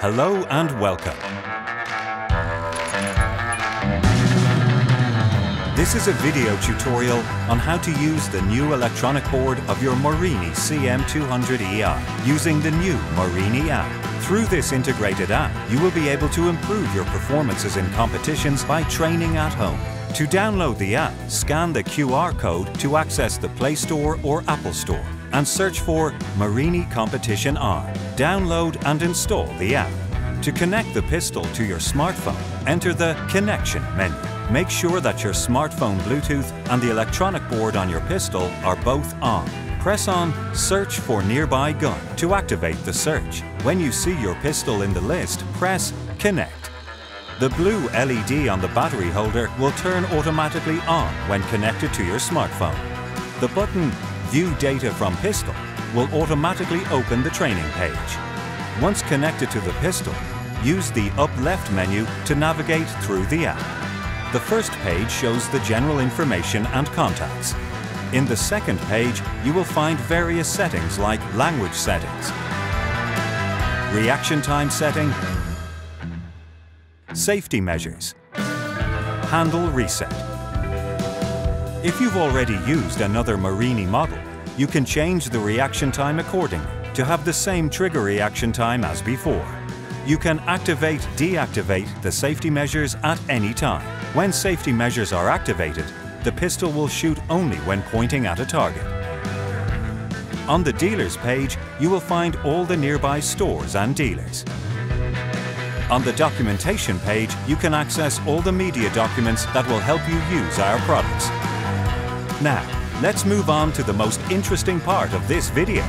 Hello and welcome. This is a video tutorial on how to use the new electronic board of your Morini CM200EI using the new Morini app. Through this integrated app, you will be able to improve your performances in competitions by training at home. To download the app, scan the QR code to access the Play Store or Apple Store and search for Morini Competition Arm. Download and install the app. To connect the pistol to your smartphone, enter the Connection menu. Make sure that your smartphone Bluetooth and the electronic board on your pistol are both on. Press on Search for Nearby Gun to activate the search. When you see your pistol in the list, press Connect. The blue LED on the battery holder will turn automatically on when connected to your smartphone. The button View data from pistol will automatically open the training page. Once connected to the pistol, use the up left menu to navigate through the app. The first page shows the general information and contacts. In the second page, you will find various settings like language settings, reaction time setting, safety measures, handle reset, if you've already used another Morini model, you can change the reaction time accordingly to have the same trigger reaction time as before. You can activate, deactivate the safety measures at any time. When safety measures are activated, the pistol will shoot only when pointing at a target. On the dealers page, you will find all the nearby stores and dealers. On the documentation page, you can access all the media documents that will help you use our products. Now, let's move on to the most interesting part of this video.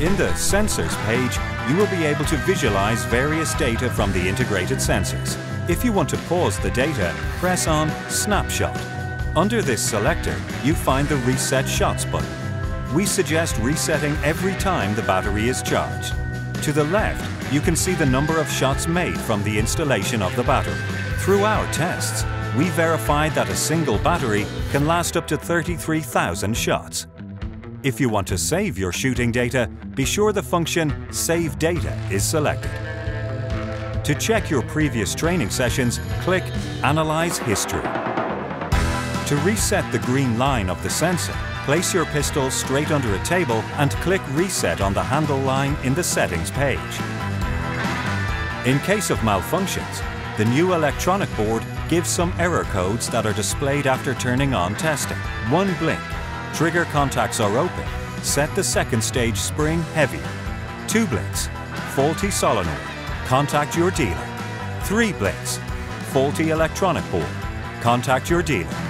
In the Sensors page, you will be able to visualize various data from the integrated sensors. If you want to pause the data, press on Snapshot. Under this selector, you find the Reset Shots button. We suggest resetting every time the battery is charged. To the left, you can see the number of shots made from the installation of the battery. Through our tests, we verified that a single battery can last up to 33,000 shots. If you want to save your shooting data, be sure the function Save Data is selected. To check your previous training sessions, click Analyze History. To reset the green line of the sensor, place your pistol straight under a table and click Reset on the handle line in the Settings page. In case of malfunctions, the new electronic board gives some error codes that are displayed after turning on testing. One blink, trigger contacts are open, set the second stage spring heavy. Two blinks, faulty solenoid, contact your dealer. Three blinks, faulty electronic board, contact your dealer.